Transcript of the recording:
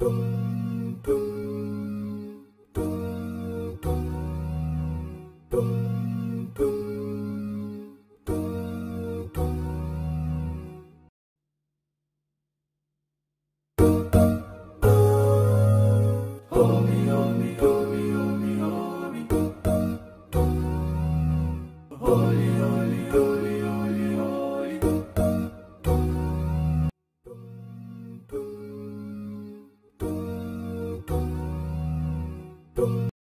boom.